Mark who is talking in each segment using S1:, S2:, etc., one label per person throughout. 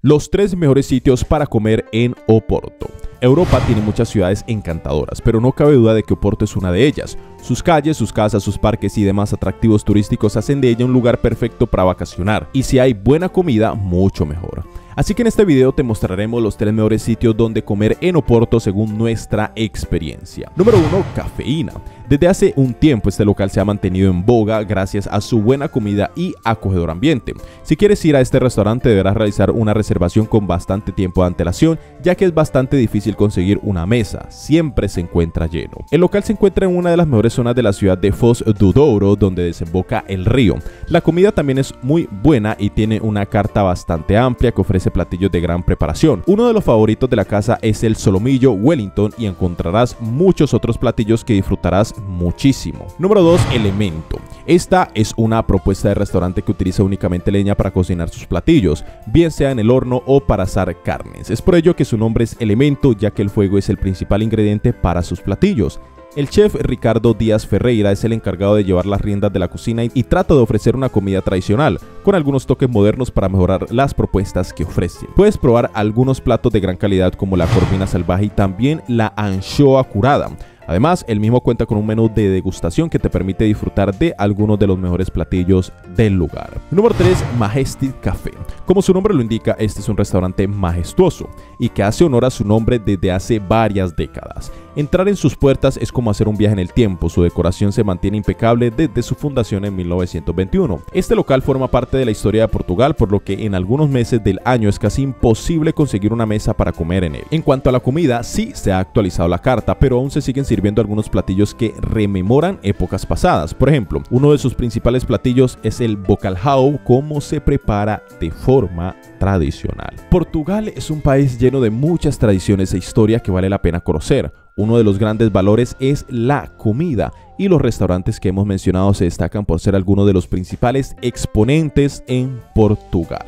S1: Los tres mejores sitios para comer en Oporto. Europa tiene muchas ciudades encantadoras, pero no cabe duda de que Oporto es una de ellas. Sus calles, sus casas, sus parques y demás atractivos turísticos hacen de ella un lugar perfecto para vacacionar. Y si hay buena comida, mucho mejor. Así que en este video te mostraremos los tres mejores sitios donde comer en Oporto según nuestra experiencia. Número 1. Cafeína. Desde hace un tiempo este local se ha mantenido en boga gracias a su buena comida y acogedor ambiente. Si quieres ir a este restaurante deberás realizar una reservación con bastante tiempo de antelación ya que es bastante difícil conseguir una mesa, siempre se encuentra lleno. El local se encuentra en una de las mejores zonas de la ciudad de Foz do Douro donde desemboca el río. La comida también es muy buena y tiene una carta bastante amplia que ofrece platillos de gran preparación. Uno de los favoritos de la casa es el solomillo Wellington y encontrarás muchos otros platillos que disfrutarás muchísimo. Número 2. Elemento. Esta es una propuesta de restaurante que utiliza únicamente leña para cocinar sus platillos, bien sea en el horno o para asar carnes. Es por ello que su nombre es Elemento, ya que el fuego es el principal ingrediente para sus platillos. El chef Ricardo Díaz Ferreira es el encargado de llevar las riendas de la cocina y trata de ofrecer una comida tradicional, con algunos toques modernos para mejorar las propuestas que ofrece. Puedes probar algunos platos de gran calidad como la corvina salvaje y también la anchoa curada. Además, el mismo cuenta con un menú de degustación que te permite disfrutar de algunos de los mejores platillos del lugar. Número 3. Majestic Café. Como su nombre lo indica, este es un restaurante majestuoso y que hace honor a su nombre desde hace varias décadas. Entrar en sus puertas es como hacer un viaje en el tiempo, su decoración se mantiene impecable desde su fundación en 1921. Este local forma parte de la historia de Portugal, por lo que en algunos meses del año es casi imposible conseguir una mesa para comer en él. En cuanto a la comida, sí se ha actualizado la carta, pero aún se siguen sirviendo algunos platillos que rememoran épocas pasadas. Por ejemplo, uno de sus principales platillos es el bocalhau, como se prepara de forma tradicional. Portugal es un país lleno de muchas tradiciones e historia que vale la pena conocer. Uno de los grandes valores es la comida y los restaurantes que hemos mencionado se destacan por ser algunos de los principales exponentes en Portugal.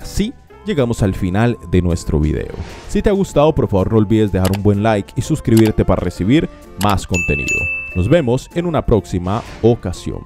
S1: Así llegamos al final de nuestro video. Si te ha gustado, por favor no olvides dejar un buen like y suscribirte para recibir más contenido. Nos vemos en una próxima ocasión.